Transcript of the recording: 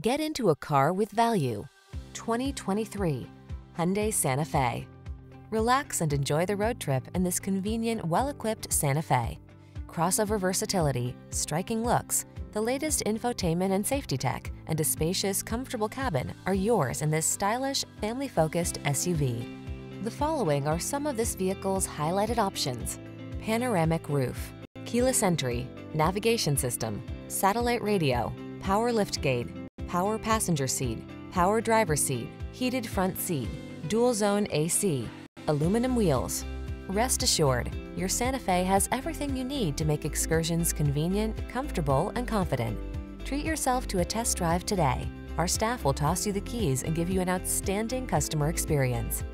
Get into a car with value. 2023 Hyundai Santa Fe. Relax and enjoy the road trip in this convenient, well-equipped Santa Fe. Crossover versatility, striking looks, the latest infotainment and safety tech, and a spacious, comfortable cabin are yours in this stylish, family-focused SUV. The following are some of this vehicle's highlighted options. Panoramic roof, keyless entry, navigation system, satellite radio, power liftgate, power passenger seat, power driver seat, heated front seat, dual zone AC, aluminum wheels. Rest assured, your Santa Fe has everything you need to make excursions convenient, comfortable, and confident. Treat yourself to a test drive today. Our staff will toss you the keys and give you an outstanding customer experience.